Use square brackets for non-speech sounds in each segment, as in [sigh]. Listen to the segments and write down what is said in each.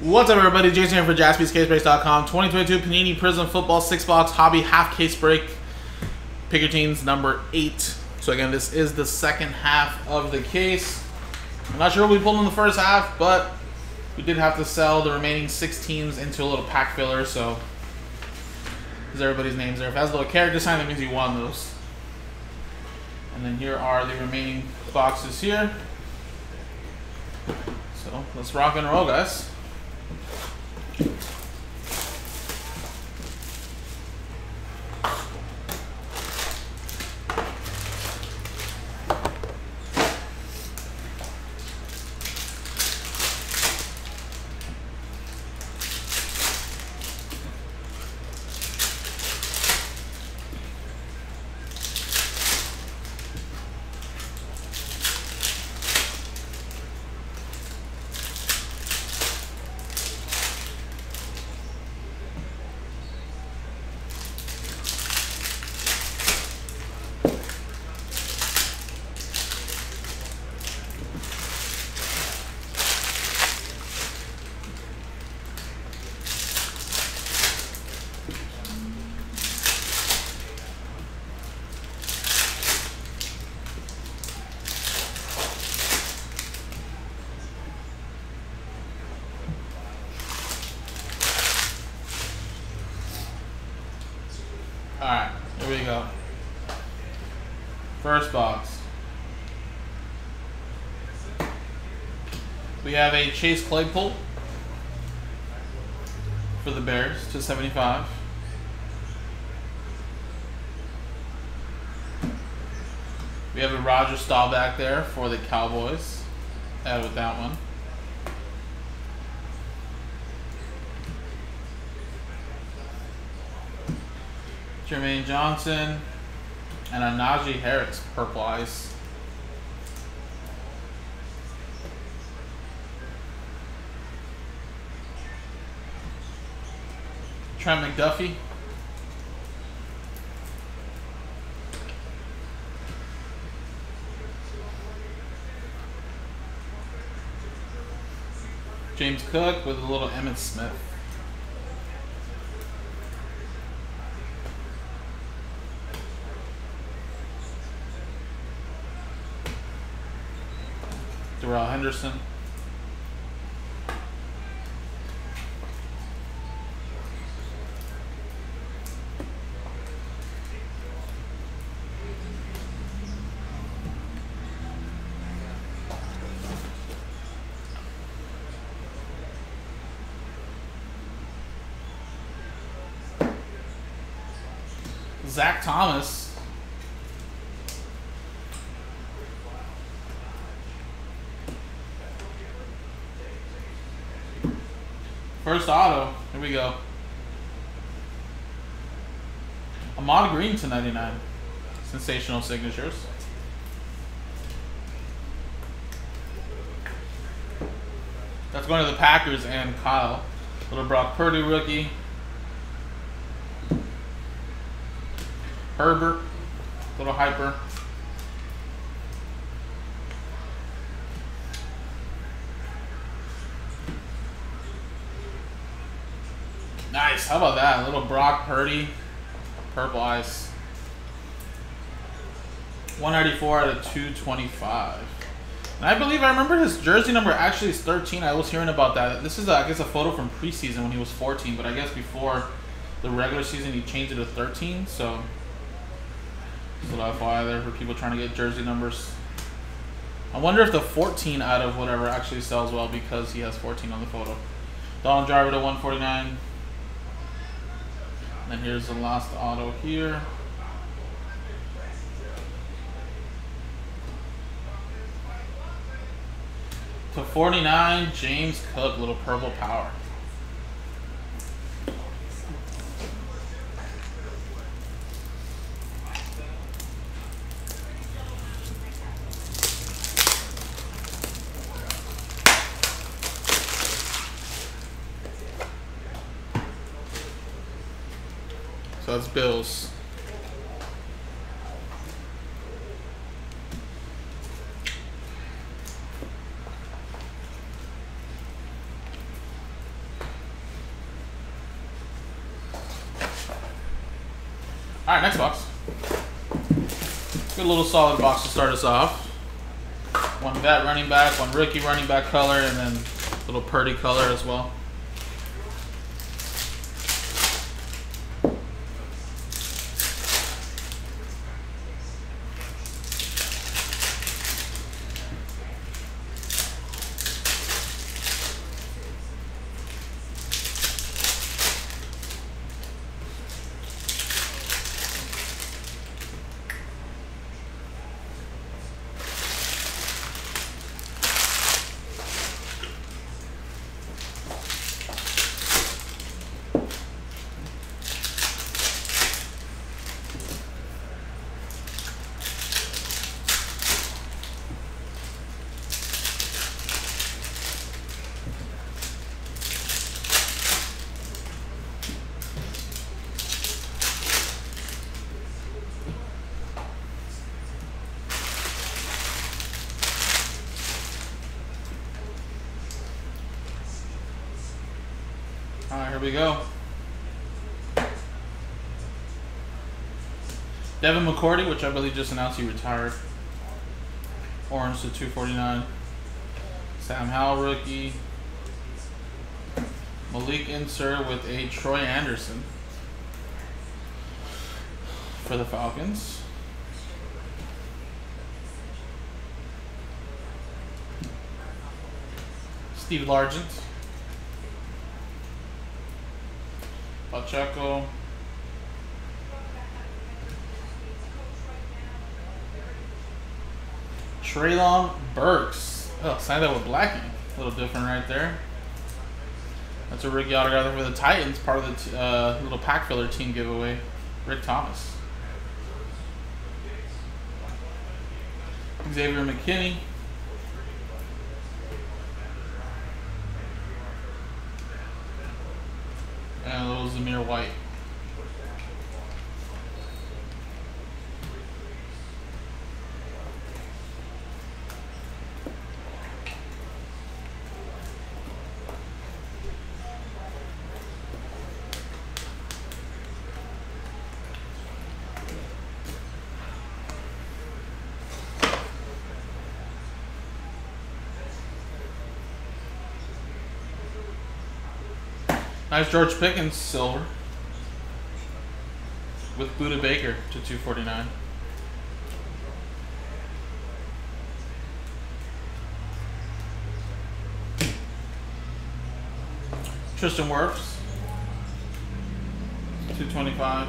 What's up, everybody? Jason here for JaspysCaseBreaks.com. 2022 Panini Prizm Football 6-box Hobby Half Case Break. Pick your teams number 8. So again, this is the second half of the case. I'm not sure what we pulled in the first half, but we did have to sell the remaining six teams into a little pack filler, so is everybody's names there. If it has a little character sign, that means you won those. And then here are the remaining boxes here. So let's rock and roll, guys. Thank you. Chase Claypool for the Bears to 75. We have a Roger Staubach there for the Cowboys. Add with that one. Jermaine Johnson, and a Najee Harris, purple ice. Trent McDuffie. James Cook with a little Emmitt Smith. Darrell Henderson. Zach Thomas. First auto. Here we go. Ahman Green to 99. Sensational signatures. That's going to the Packers and Kyle. Little Brock Purdy rookie. Herbert. Little hyper. Nice. How about that? A little Brock Purdy. Purple ice. 194 out of 225. And I believe I remember his jersey number actually is 13. I was hearing about that. This is, a, I guess, a photo from preseason when he was 14, but I guess before the regular season he changed it to 13. So, little FYI there for people trying to get jersey numbers. I wonder if the 14 out of whatever actually sells well because he has 14 on the photo. Donald Driver to 149. And then here's the last auto here. To 49, James Cook, little purple power. So that's Bills. All right, next box. Good little solid box to start us off. One vet running back, one rookie running back color, and then a little Purdy color as well. All right, here we go. Devin McCourty, which I believe just announced he retired. Orange to 249. Sam Howell rookie. Malik insert with a Troy Andersen for the Falcons. Steve Largent. Pacheco. Treylon Burks. Oh, signed that with Blackie. A little different right there. That's a rookie autograph for the Titans, part of the uh, little pack filler team giveaway. Rick Thomas. Xavier McKinney. And a little Zamir White. Nice George Pickens silver with Budda Baker to 249. Tristan Wirfs 225.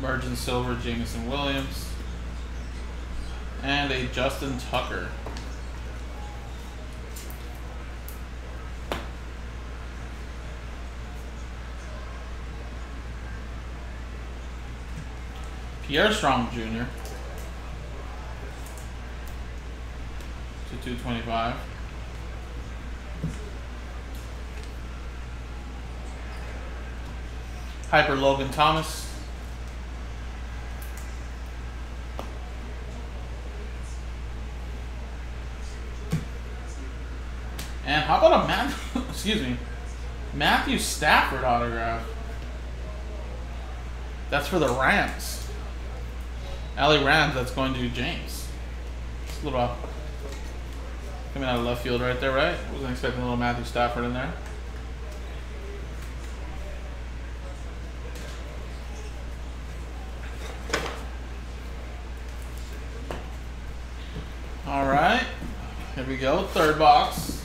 Mergent Silver, Jameson Williams. And a Justin Tucker. Pierre Strong Jr. to 225. Hyper Logan Thomas. And how about a Matthew, [laughs] excuse me, Matthew Stafford autograph? That's for the Rams. Ali Rams, that's going to James. It's a little. Coming out of left field right there, right? Wasn't expecting a little Matthew Stafford in there. All right, here we go. Third box.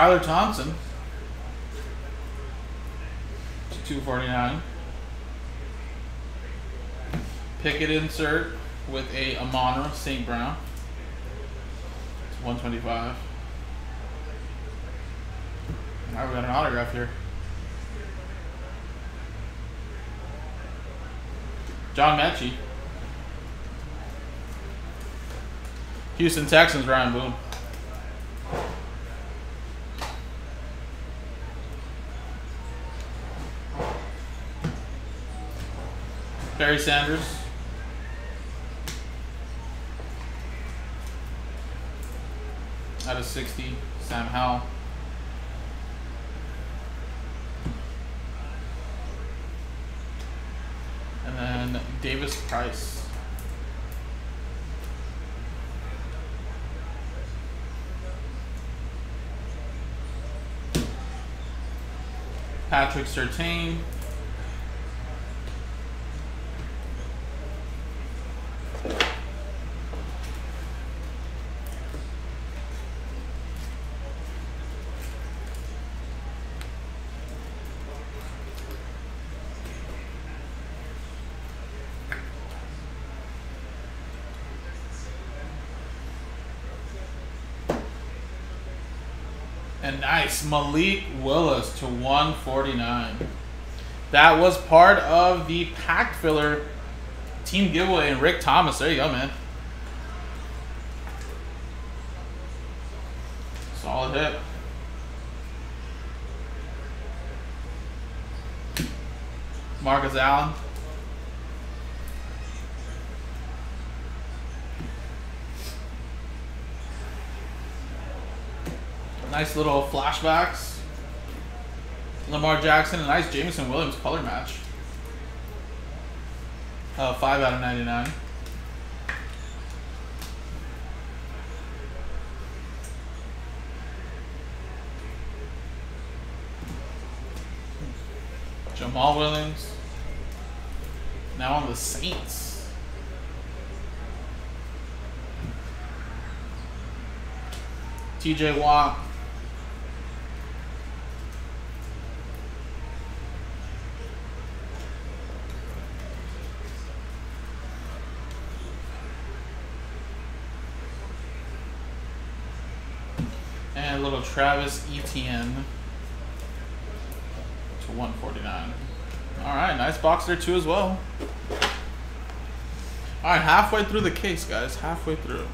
Skylar Thompson. 249. Pickett insert with a Amon-Ra St. Brown. It's 125. Now we got an autograph here. John Metchie. Houston Texans, Ryan Boone. Barry Sanders. Out of 60, Sam Howell. And then Davis Price. Patrick Surtain. Nice, Malik Willis to 149. That was part of the pack filler team giveaway and Rick Thomas. There you go, man. Solid hit. Marcus Allen. Nice little flashbacks. Lamar Jackson, a nice Jameson Williams color match. Uh, 5 out of 99. Jamaal Williams. Now on the Saints. TJ Watt. And a little Travis Etienne to 149. All right, nice box there too as well. All right, halfway through the case, guys. Halfway through.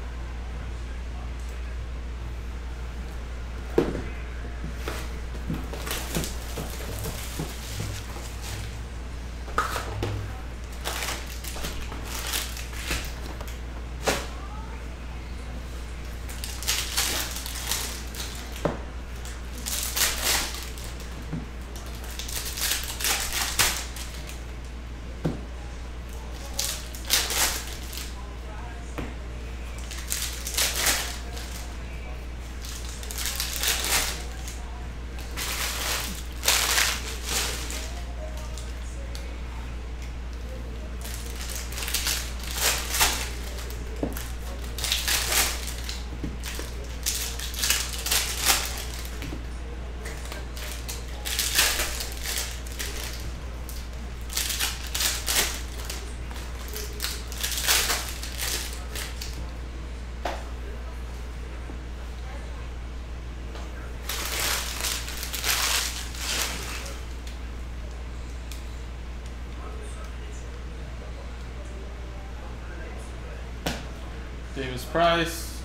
Davis Price.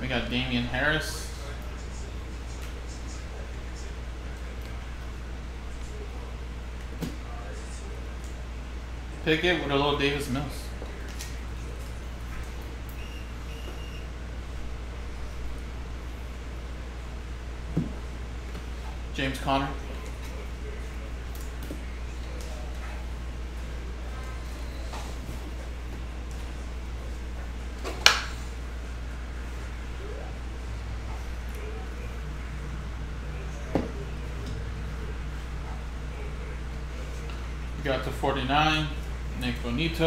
We got Damien Harris. Pickett with a little Davis Mills. James Conner. We got to 49, Nick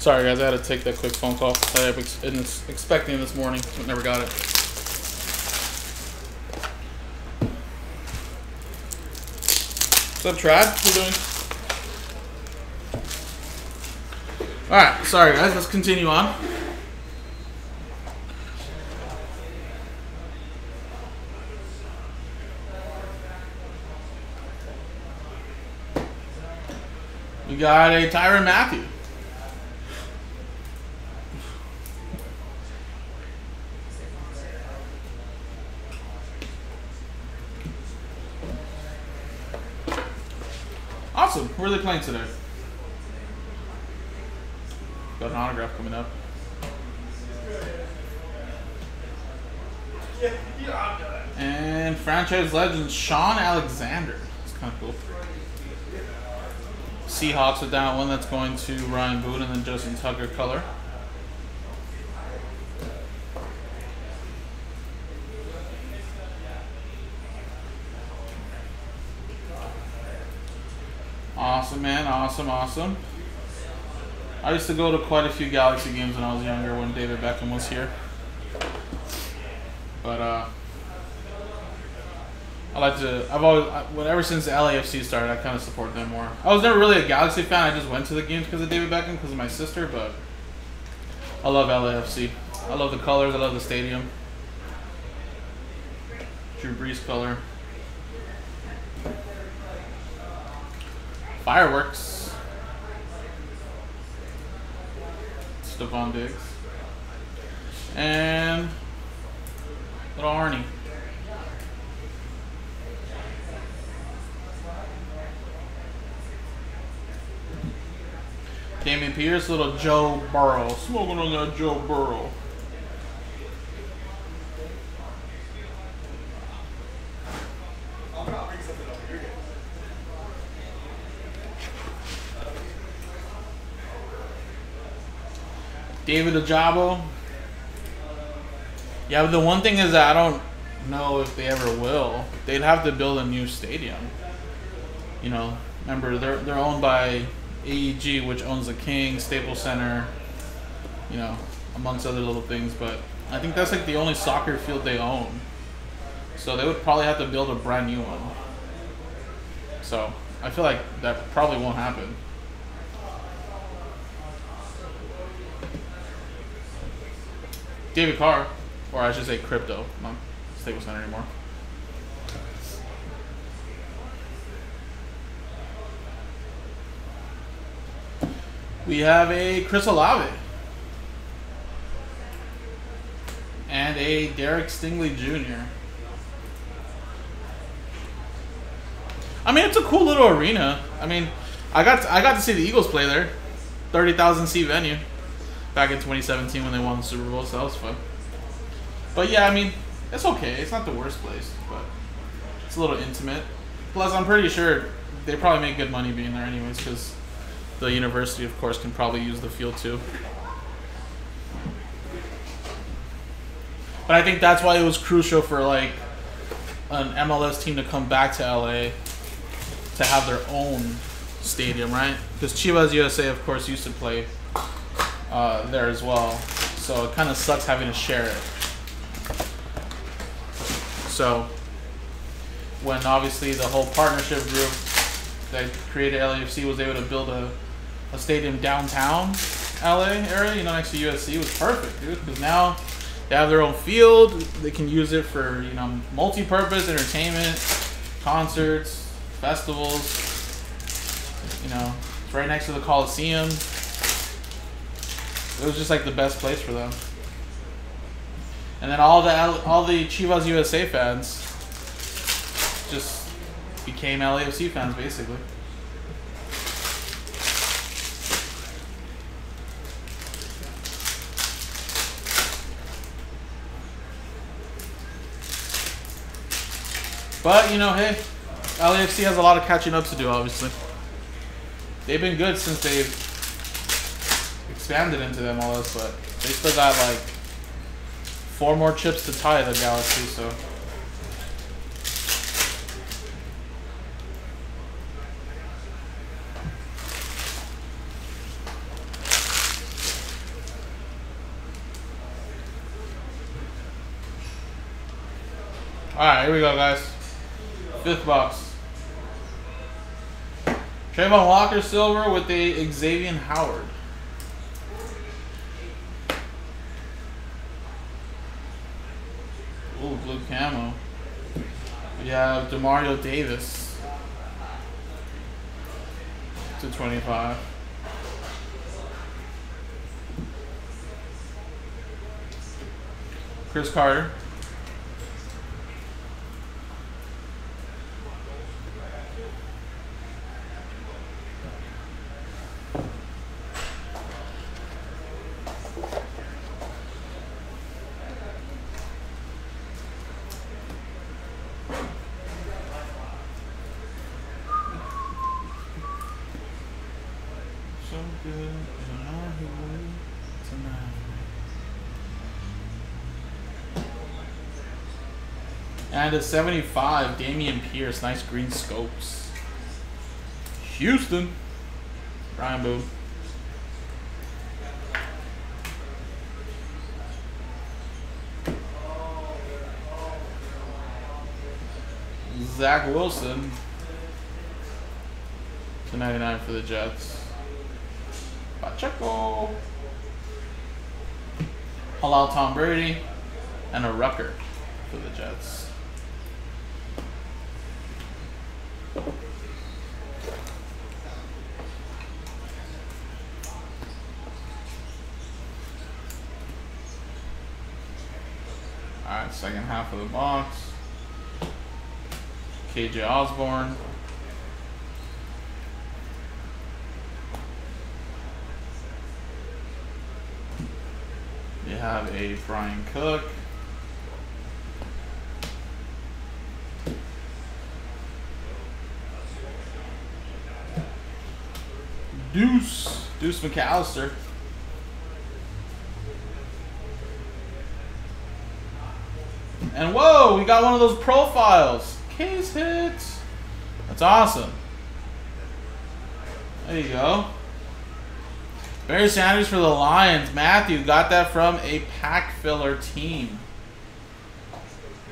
Sorry, guys, I had to take that quick phone call. I was ex expecting this morning, but never got it. What's up, Trad? How you doing? Alright, sorry, guys. Let's continue on. We got a Tyrann Mathieu. Awesome. Who are they playing today? Got an autograph coming up. And franchise legend Shaun Alexander. It's kind of cool. Seahawks with that one. That's going to Ryan Boone and then Justin Tucker color. Awesome, man. Awesome, awesome. I used to go to quite a few Galaxy games when I was younger when David Beckham was here. But, uh, I like to. I've always, when ever since the LAFC started, I kind of support them more. I was never really a Galaxy fan. I just went to the games because of David Beckham, because of my sister. But I love LAFC. I love the colors. I love the stadium. Drew Brees color. Fireworks. Stefon Diggs. And little Arnie. Dameon Pierce, little Joe Burrow. Smoking on that Joe Burrow. David Ojabo. Yeah, but the one thing is that I don't know if they ever will. They'd have to build a new stadium. You know, remember they're they're owned by AEG, which owns the King, Staples Center, you know, amongst other little things. But I think that's like the only soccer field they own. So they would probably have to build a brand new one. So I feel like that probably won't happen. David Carr, or I should say Crypto, not Staples Center anymore. We have a Chris Olave. And a Derek Stingley Jr. I mean, it's a cool little arena. I mean, I got to, I got to see the Eagles play there, thirty thousand seat venue, back in 2017 when they won the Super Bowl. So that was fun. But yeah, I mean, it's okay. It's not the worst place, but it's a little intimate. Plus, I'm pretty sure they probably make good money being there anyways, because the university, of course, can probably use the field too. But I think that's why it was crucial for like an MLS team to come back to LA to have their own stadium, right? Because Chivas USA, of course, used to play uh, there as well. So it kind of sucks having to share it. So when obviously the whole partnership group that created LAFC was able to build a a stadium downtown LA area, you know, next to USC was perfect, dude. Because now they have their own field. They can use it for you know multi-purpose entertainment, concerts, festivals. You know, it's right next to the Coliseum. It was just like the best place for them. And then all the all the Chivas USA fans just became LAFC fans basically. But, you know, hey, LAFC has a lot of catching up to do, obviously. They've been good since they've expanded into them all this, but they still got like four more chips to tie the galaxy, so. Alright, here we go, guys. Fifth box. Travon Walker Silver with a Xavier Howard. Camo. We have Demario Davis. To 25. Cris Carter. So good, and all he will tonight. And a 75, Dameon Pierce. Nice green scopes. Houston. Brian Boone. Zach Wilson. To 99 for the Jets. Pacheco. Halal Tom Brady. And a Rucker for the Jets. Alright, second half of the box. KJ Osborn. You have a Brian Cook. Deuce. Deuce McAllister. And whoa, we got one of those profiles. Case hits. That's awesome. There you go. Barry Sanders for the Lions. Matthew got that from a pack filler team.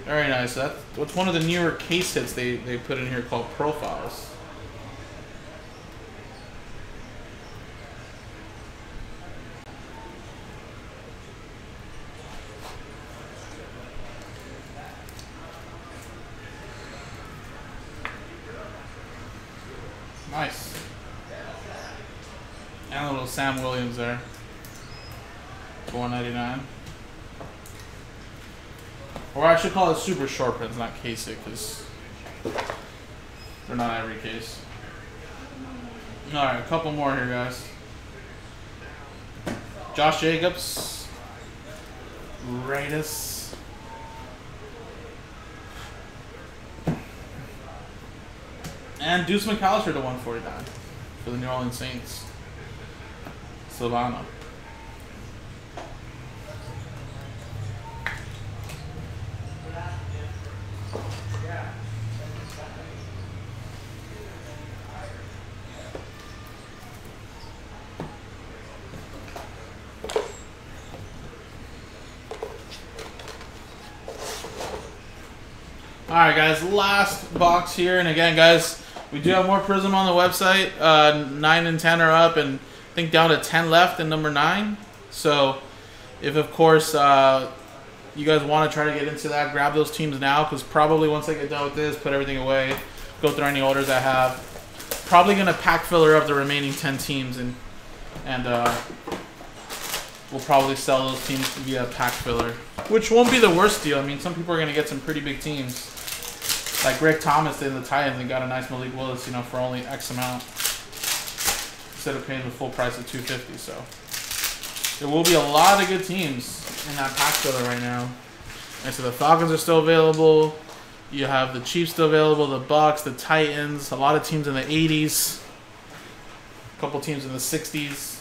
Very nice. That's what's one of the newer case hits they, they put in here called profiles. Nice. And a little Sam Williams there. Four ninety nine. Or I should call it super short prints, not case it, because they're not every case. Alright, a couple more here, guys. Josh Jacobs. Raiders. And Deuce McAllister to 149 for the New Orleans Saints. Silvano. Alright guys, last box here, and again guys, we do have more Prizm on the website. Uh, 9 and 10 are up, and I think down to 10 left in number 9. So, if of course uh, you guys want to try to get into that, grab those teams now, because probably once I get done with this, put everything away, go through any orders I have. Probably going to pack filler up the remaining 10 teams, and, and uh, we'll probably sell those teams via pack filler. Which won't be the worst deal. I mean, some people are going to get some pretty big teams. Like Greg Thomas did in the Titans and got a nice Malik Willis, you know, for only X amount. Instead of paying the full price of 250 so. There will be a lot of good teams in that pack filler right now. And so the Falcons are still available. You have the Chiefs still available, the Bucks, the Titans, a lot of teams in the 80s. A couple teams in the 60s.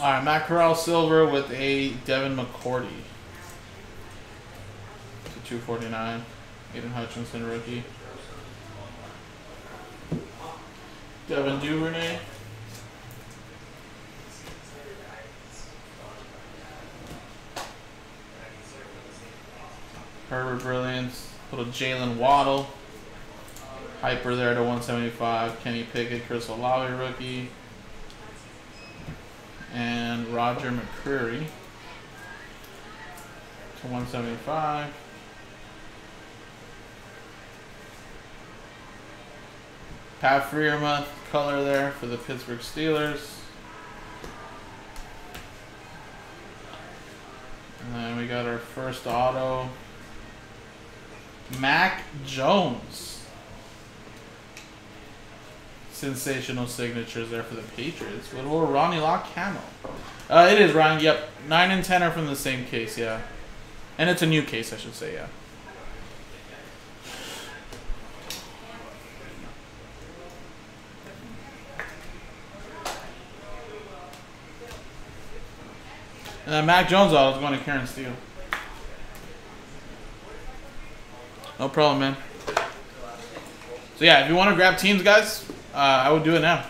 All right, Matt Corral silver with a Devin McCourty. To 249. Aidan Hutchinson rookie. Devin Duvernay. Herbert Brilliance. Little Jaylen Waddle. Hyper there to 175. Kenny Pickett, Chris Olave rookie. And Roger McCreary to 175. Pat Freiermuth color there for the Pittsburgh Steelers. And then we got our first auto. Mac Jones. Sensational signatures there for the Patriots. Little Ronnie Lott camo. Uh, it is Ryan. Yep, nine and ten are from the same case. Yeah, and it's a new case, I should say. Yeah. And then Mac Jones auto is going to Karen Steele. No problem, man. So yeah, if you want to grab teams, guys, uh, I would do it now.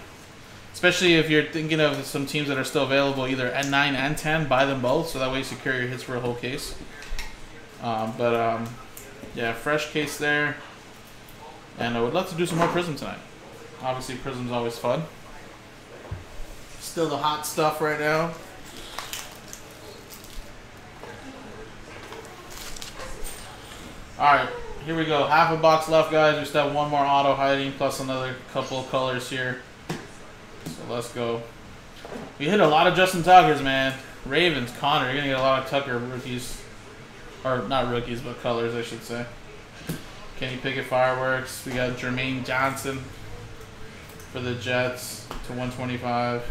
Especially if you're thinking of some teams that are still available, either at 9 and 10, buy them both, so that way you secure your hits for a whole case. Um, but um, yeah, fresh case there. And I would love to do some more Prizm tonight. Obviously, Prizm's always fun. Still the hot stuff right now. Alright, here we go. Half a box left, guys. We still have one more auto hiding, plus another couple colors here. So let's go. We hit a lot of Justin Tuckers, man. Ravens, Connor. You're going to get a lot of Tucker rookies. Or not rookies, but colors, I should say. Kenny Pickett Fireworks. We got Jermaine Johnson for the Jets to 125.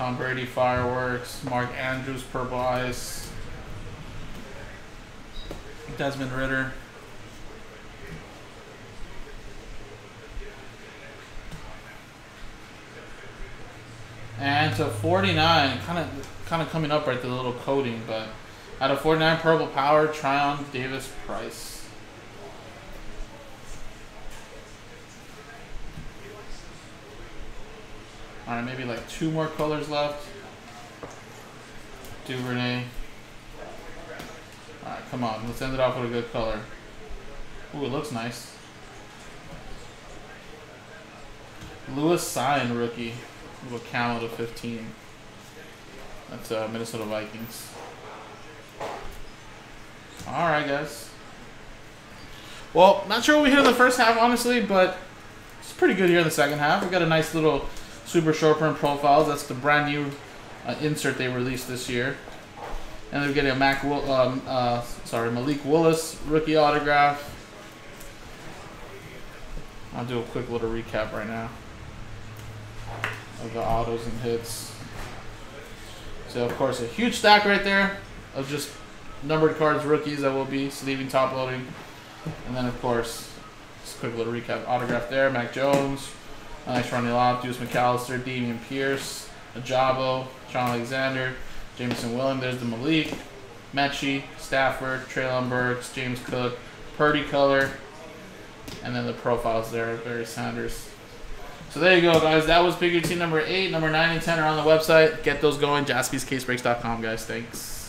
Tom Brady fireworks, Mark Andrews purple ice, Desmond Ridder. And to 49, kind of kind of coming up right the little coding, but out of 49 purple power, Tryon Davis Price. Alright, maybe like two more colors left. Duvernay. Alright, come on. Let's end it off with a good color. Ooh, it looks nice. Lewis Cine rookie. With a camo to 15. That's uh, Minnesota Vikings. Alright, guys. Well, not sure what we hit in the first half, honestly, but it's pretty good here in the second half. We got a nice little Super Short Print Profiles. That's the brand new uh, insert they released this year. And they're getting a Mac, um, uh, sorry, Malik Willis rookie autograph. I'll do a quick little recap right now of the autos and hits. So of course a huge stack right there of just numbered cards rookies that will be sleeving top loading. And then of course, just a quick little recap autograph there, Mac Jones, Nice Ronnie Lott, Deuce McAllister, Dameon Pierce, Ojabo, Shaun Alexander, Jameson Williams. There's the Malik, Metchie, Stafford, Treylon Burks, James Cook, Purdy Color, and then the profiles there, Barry Sanders. So there you go, guys. That was figure team number 8. Number 9 and 10 are on the website. Get those going. JaspysCaseBreaks.com, guys. Thanks.